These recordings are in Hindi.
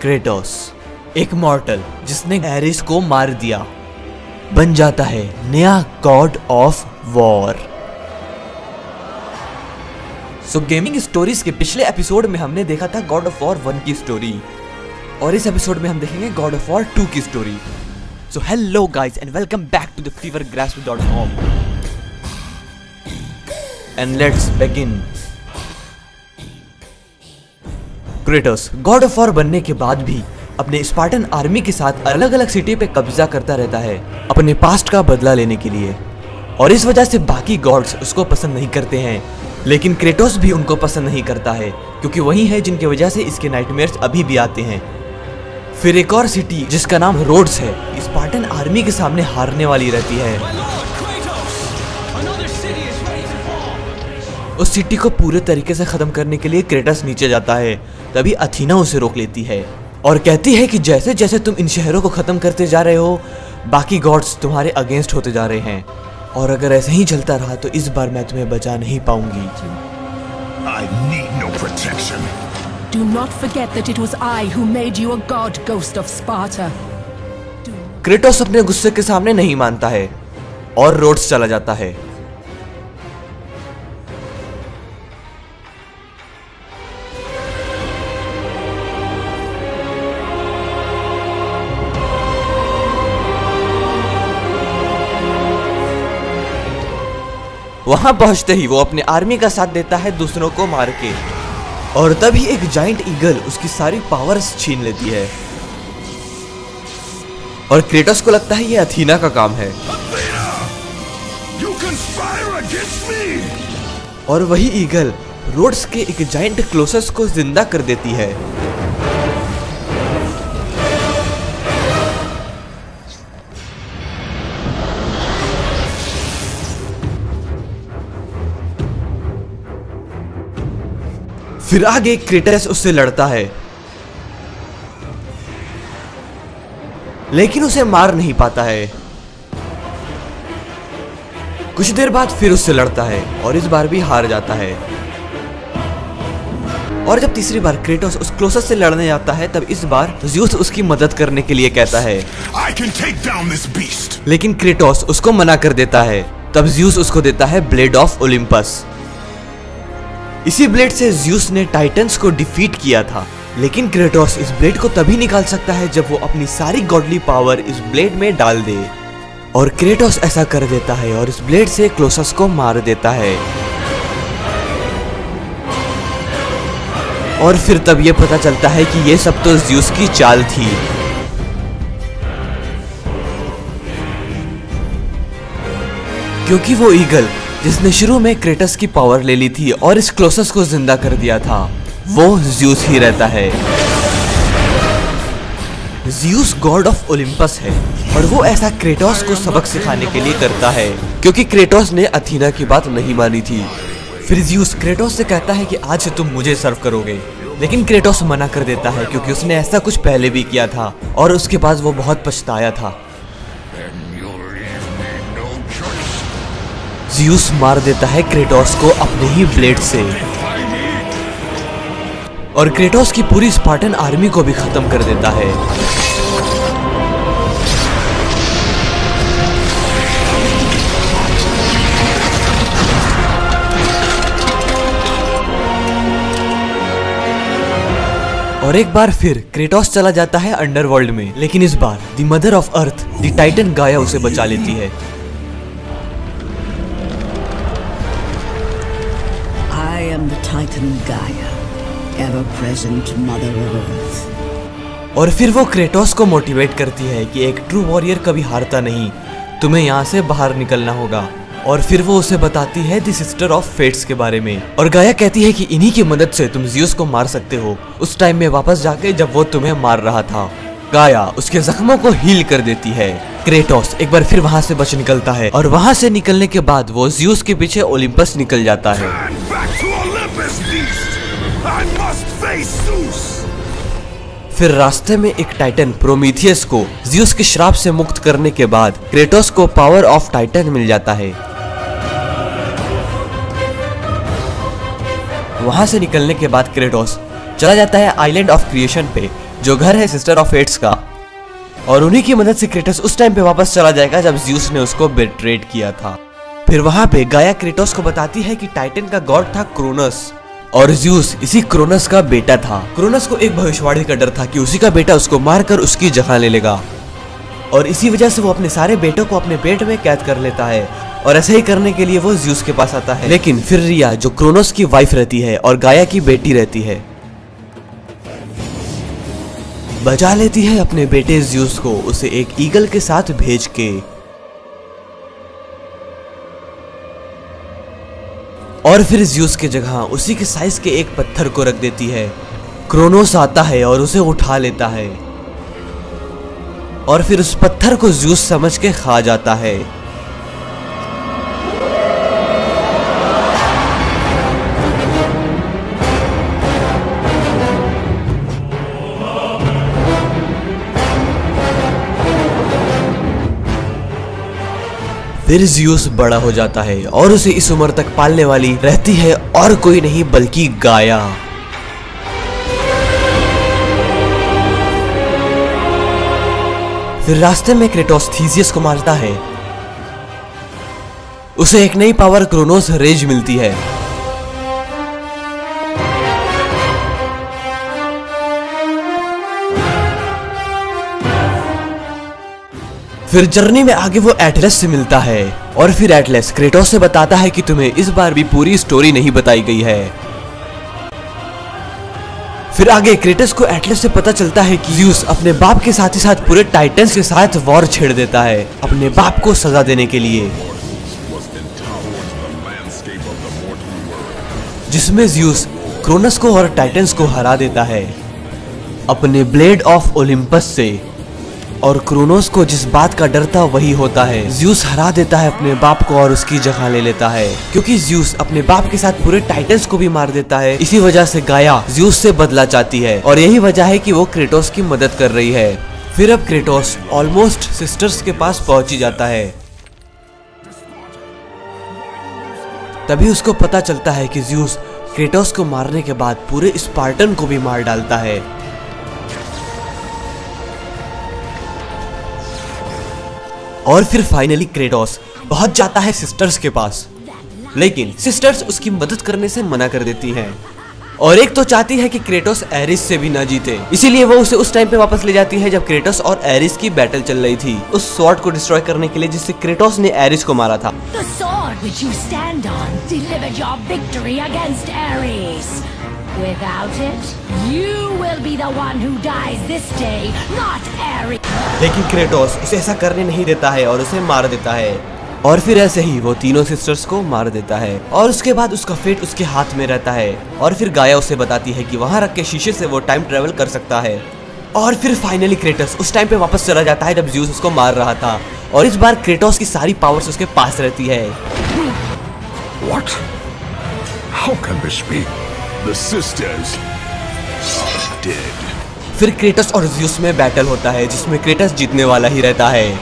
क्रेटोस, एक मॉर्टल जिसने एरिस को मार दिया। बन जाता है नया god of war so gaming stories के पिछले एपिसोड में हमने देखा था गॉड ऑफ़ वॉर वन की स्टोरी और इस एपिसोड में हम देखेंगे गॉड ऑफ़ वॉर टू की story so hello guys and welcome back to the fever grass dot com and let's begin Kratos god of war बनने के बाद भी अपने स्पार्टन आर्मी के साथ अलग अलग सिटी पे कब्जा करता रहता है, अपने पास्ट का बदला लेने के लिए। और इस वजह से बाकी गॉड्स उसको पसंद नहीं करते हैं, लेकिन क्रेटोस भी उनको पसंद नहीं करता है, क्योंकि वही है जिनकी वजह से इसके नाइटमेयर्स अभी भी आते हैं। फिर एक और सिटी जिसका नाम रोड्स है स्पार्टन आर्मी के सामने हारने वाली रहती है। उस सिटी को पूरे तरीके से खत्म करने के लिए क्रेटस नीचे जाता है तभी अथीना उसे रोक लेती है और कहती है कि जैसे जैसे तुम इन शहरों को खत्म करते जा रहे हो बाकी गॉड्स तुम्हारे अगेंस्ट होते जा रहे हैं और अगर ऐसे ही चलता रहा तो इस बार मैं तुम्हें बचा नहीं पाऊँगी I need no protection. Do not forget that it was I who made you a god, Ghost of Sparta. Kratos अपने गुस्से के सामने नहीं मानता है और रोड्स चला जाता है वहाँ पहुँचते ही वो अपने आर्मी का साथ देता है दूसरों को मार के। और तभी एक जाइंट ईगल उसकी सारी पावर्स छीन लेती है। और क्रेटोस को लगता है ये अथीना का काम है! और वही ईगल रोड्स के एक जाइंट क्लोसस को ज़िंदा कर देती है। फिर आगे क्रेटस उससे लड़ता है। लेकिन उसे मार नहीं पाता है। कुछ देर बाद फिर उससे लड़ता है और इस बार भी हार जाता है। और जब तीसरी बार क्रेटोस उस क्लोसस से लड़ने जाता है तब इस बार ज्यूस उसकी मदद करने के लिए कहता है! लेकिन क्रेटोस उसको मना कर देता है। तब ज्यूस उसको देता है ब्लेड ऑफ़ ओलिम्पस इसी ब्लेड से ज्यूस ने टाइटंस को डिफीट किया था। लेकिन क्रेटोस इस ब्लेड को तभी निकाल सकता है जब वो अपनी सारी गॉडली पावर इस ब्लेड में डाल दे। और क्रेटोस ऐसा कर देता है और इस ब्लेड से क्लोसस को मार देता है। और फिर तब ये पता चलता है कि ये सब तो ज्यूस की चाल थी। क्योंकि वो ईगल जिसने शुरू में क्रेटस की पावर ले ली थी और इस क्लोसस को ज़िंदा कर दिया था, वो ज्यूस ही रहता है। ज्यूस गॉड ऑफ़ ओलिम्पस है और वो ऐसा क्रेटोस को सबक सिखाने के लिए करता है, क्योंकि क्रेटोस ने अथीना की बात नहीं मानी थी। फिर ज्यूस क्रेटोस से कहता है कि आज से तुम मुझे सर्व करोगे, लेकिन क्रेटोस मना कर देता है क्योंकि उसने ऐसा कुछ पहले भी किया था और उसके बाद वो बहुत पछताया था। ज्यूस मार देता है क्रेटोस को अपने ही ब्लेड से। और क्रेटोस की पूरी स्पार्टन आर्मी को भी खत्म कर देता है। और एक बार फिर क्रेटोस चला जाता है अंडरवर्ल्ड में, लेकिन इस बार the mother of earth the Titan Gaia उसे बचा लेती है। Am the Titan Gaia, ever present Mother Earth. और फिर वो क्रेटोस को मोटिवेट करती है कि एक ट्रू वॉरियर कभी हारता नहीं। तुम्हें यहाँ से बाहर निकलना होगा। और फिर वो उसे बताती है द सिस्टर ऑफ़ फेट्स के बारे में। और गाया कहती है कि इन्हीं की मदद से तुम जियोस को मार सकते हो। उस टाइम में वापस जाके जब वो तुम्हें मार रहा था गाया उसके जख्मों को हील कर देती है। क्रेटोस एक बार फिर वहाँ से बच निकलता है। और वहाँ से निकलने के बाद वो जियोस के पीछे ओलिम्पस निकल जाता है। Olympus, beast! I must face Zeus! फिर रास्ते में एक टाइटन प्रोमीथियस को जियोस के श्राप से मुक्त करने के बाद क्रेटोस को पावर ऑफ़ टाइटन मिल जाता है वहाँ से निकलने के बाद क्रेटोस चला जाता है आइलैंड ऑफ़ क्रिएशन पे जो घर है सिस्टर ऑफ़ एट्स का और उन्हीं की मदद से क्रेटोस उस टाइम पे वापस चला जाएगा जब ज्यूस ने उसको बेट्रेड किया था फिर वहाँ पे गाया क्रेटोस को बताती है कि टाइटन का गॉड था क्रोनस। और ज्यूस, इसी क्रोनस का बेटा था। क्रोनस को एक भविष्यवाणी का डर था कि उसी का बेटा उसको मारकर उसकी जगह ले लेगा। और इसी वजह से वो अपने सारे बेटों को अपने पेट में कैद कर लेता है। और ऐसा ही करने के लिए वो ज्यूस के पास आता है। लेकिन फिर रिया, जो क्रोनोस की वाइफ रहती है और गाया की बेटी रहती है, बचा लेती है अपने बेटे ज्यूस को, उसे एक ईगल के साथ भेज के। और फिर ज्यूस के जगह उसी के साइज़ के एक पत्थर को रख देती है। क्रोनोस आता है और उसे उठा लेता है। और फिर उस पत्थर को ज्यूस समझ के खा जाता है। फिर जियोस बड़ा हो जाता है और उसे इस उम्र तक पालने वाली रहती है और कोई नहीं, बल्कि गाया। फिर रास्ते में क्रेटोस को मारता है। उसे एक नई पावर क्रोनोस रेज मिलती है। फिर जर्नी में आगे वो एटलस से मिलता है और फिर एटलस क्रेटोस से बताता है कि तुम्हें इस बार भी पूरी स्टोरी नहीं बताई गई है। फिर आगे क्रेटस को एटलस से पता चलता है कि यूस अपने बाप के साथ ही साथ पूरे टाइटन्स के साथ वॉर छेड़ देता है, अपने बाप को सजा देने के लिए। जिसमें ज्यूस क्रोनस को और टाइटन्स को हरा देता है। अपने ब्लेड ऑफ़ ओलिम्पस से और क्रोनोस को जिस बात का डर था, वही होता है। ज्यूस हरा देता है अपने बाप को और उसकी जगह ले लेता है, क्योंकि ज्यूस अपने बाप के साथ पूरे टाइटन्स को भी मार देता है। इसी वजह से गाया ज्यूस से बदला चाहती है, और यही वजह है कि वो क्रेटोस की मदद कर रही है। फिर अब क्रेटोस ऑलमोस्ट सिस्टर्स के पास पहुँच ही जाता है। तभी उसको पता चलता है कि ज्यूस क्रेटोस को मारने के बाद पूरे स्पार्टन को भी मार डालता है। और फिर फाइनली क्रेटोस पहुँच जाता है सिस्टर्स के पास। लेकिन सिस्टर्स उसकी मदद करने से मना कर देती हैं। और एक तो चाहती है कि क्रेटोस एरिस से भी ना जीते। इसीलिए वो उसे उस टाइम पे वापस ले जाती है जब क्रेटोस और एरिस की बैटल चल रही थी। उस स्वॉर्ड को डिस्ट्रॉय करने के लिए जिससे क्रेटोस ने एरिस को मारा था. Without it, you will be the one who dies this day, not Ares. लेकिन क्रेटोस उसे ऐसा करने नहीं देता है और उसे मार देता है और फिर ऐसे ही वो तीनों सिस्टर्स को मार देता है और उसके बाद उसका फेट उसके हाथ में रहता है और फिर गाया उसे बताती है कि वहाँ रख के शीशे से वो टाइम ट्रेवल कर सकता है और फिर फाइनली क्रेटोस उस टाइम पे वापस चला जाता है जब ज्यूस उसको मार रहा था और इस बार क्रेटोस की सारी पावर्स उसके पास रहती है What? How can this be? The sisters are dead. फिर क्रेटस और ज्यूस में बैटल होता है जिसमें क्रेटस जीतने वाला ही रहता है।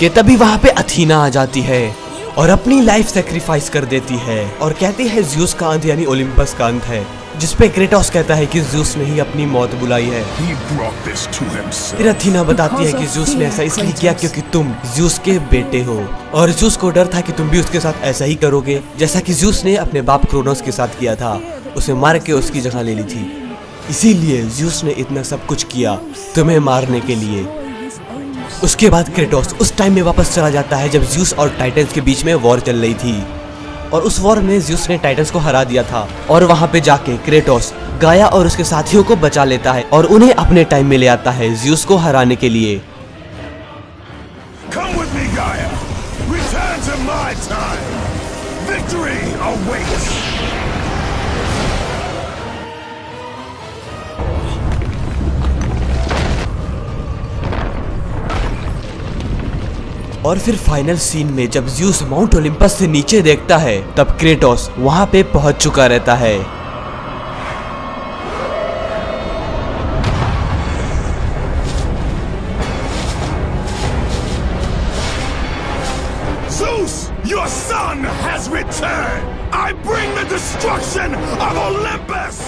कि तभी वहाँ पे अथीना आ जाती है और अपनी लाइफ सेक्रीफाइस कर देती है और कहती है ज्यूस का अंत यानी ओलिम्पस का अंत है जिसपे क्रेटोस कहता है कि ज्यूस ने ही अपनी मौत बुलाई है. फिर अथीना बताती है कि ज्यूस ने ऐसा इसलिए किया क्योंकि तुम ज्यूस के बेटे हो। और ज्यूस को डर था कि तुम भी उसके साथ ऐसा ही करोगे जैसा कि ज्यूस ने अपने बाप क्रोनोस के साथ किया था। उसे मार के उसकी जगह ले ली थी। इसीलिए ज्यूस ने इतना सब कुछ किया तुम्हें मारने के लिए उसके बाद क्रेटोस उस टाइम में वापस चला जाता है जब ज्यूस और टाइटन्स के बीच में वॉर चल रही थी और उस वॉर में ज्यूस ने टाइटन्स को हरा दिया था और वहाँ पे जाके क्रेटोस गाया और उसके साथियों को बचा लेता है और उन्हें अपने टाइम में ले आता है ज्यूस को हराने के लिए me. Victory awaits. और फिर फाइनल सीन में जब ज्यूस माउंट ओलिम्पस से नीचे देखता है तब क्रेटोस वहाँ पे पहुँच चुका रहता है Zeus, your son has returned. I bring the destruction of Olympus.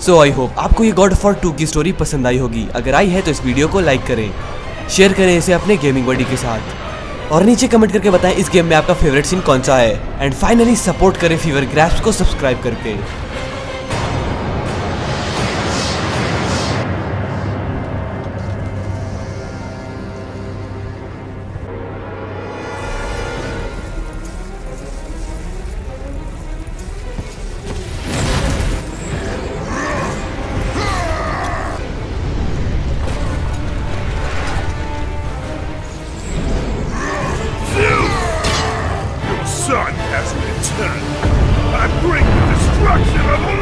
So I hope आपको ये गॉड फॉर टू की स्टोरी पसंद आई होगी अगर आई है तो इस वीडियो को लाइक करें शेयर करें इसे अपने गेमिंग बॉडी के साथ और नीचे कमेंट करके बताएँ इस गेम में आपका फेवरेट सीन कौन सा है। एंड फाइनली सपोर्ट करें फीवर ग्राफ्स को सब्सक्राइब करके। I bring the destruction of